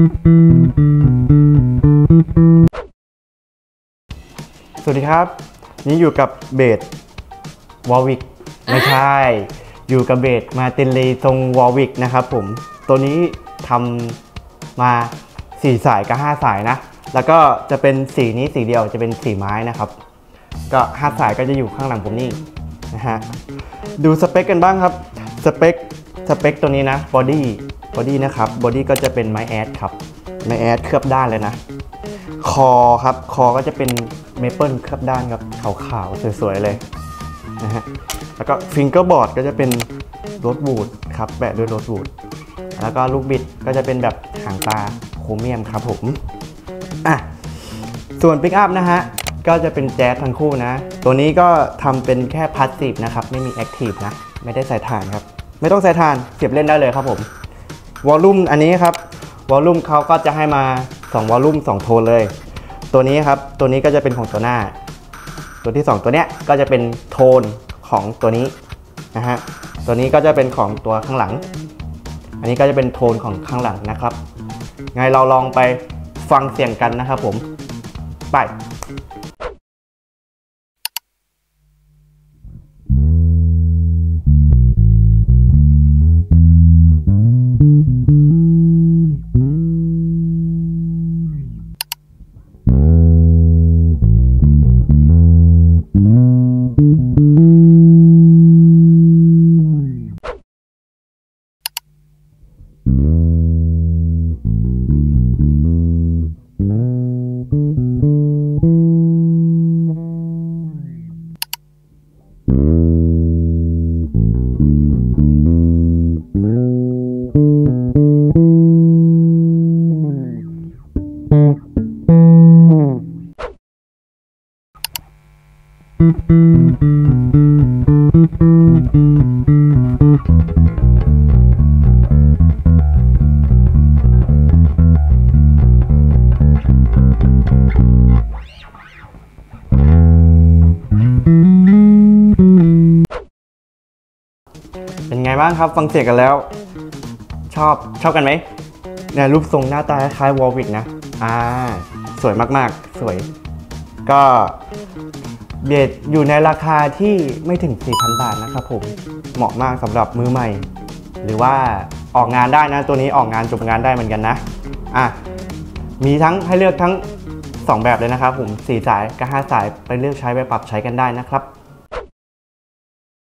สวัสดีครับ นี่อยู่กับเบสวอลวิกไม่ใช่ อยู่กับเบสมาตินเลทรงวอลวิกนะครับผม ตัวนี้ทำมา 4 สายกับ 5 สายนะ แล้วก็จะเป็นสีนี้สีเดียวจะเป็นสีไม้นะครับ ก็ 5 สายก็จะอยู่ข้างหลังผมนี่นะฮะ ดูสเปคกันบ้างครับ สเปค สเปคตัวนี้นะ body body นะครับ body ก็จะเป็นไม้แอดครับไม้แอดเคลือบด้านเลยนะ คอครับคอก็จะเป็นเมเปิลเคลือบด้านครับขาวๆสวยๆเลยนะฮะแล้วก็ fingerboard ก็จะเป็น rosewood ครับแปะด้วย rosewood แล้วก็ลูกบิดก็จะเป็นแบบหางปลาโครเมียมครับผมอะส่วนปิกอัพนะฮะก็จะเป็นแจ๊สทั้งคู่นะ ตัวนี้ก็ทำเป็นแค่ passive นะครับ ไม่มี active นะ ไม่ได้ใส่ถ่านครับ ไม่ต้องใส่ถ่านเสียบเล่นได้เลยครับผม volume อันนี้ครับ volume เขาก็จะให้มา2 volume 2โทนเลย ตัวนี้ครับตัวนี้ก็จะเป็นของตัวหน้า ตัวที่ 2 ตัวเนี้ยก็จะเป็นโทนของตัวนี้นะฮะตัวนี้ก็จะเป็นของตัวข้างหลัง อันนี้ก็จะเป็นโทนของข้างหลังนะครับไงเราลองไปฟังเสียงกันนะครับผมไป เป็นไงบ้างครับ ฟังเสียงกันแล้ว ชอบชอบกันไหมเนี่ยรูปทรงหน้าตาคล้ายวอลวิกนะ อ่า สวยมากๆ สวย ก็ เบสอยู่ในราคาที่ไม่ถึง 4,000 บาทนะครับผม เหมาะมากสำหรับมือใหม่ หรือว่าออกงานได้นะ ตัวนี้ออกงานจบงานได้เหมือนกันนะ อะ มีทั้งให้เลือกทั้ง 2 แบบเลยนะครับผม 4 สายกับ5สายไปเลือกใช้ไปปรับใช้กันได้นะครับ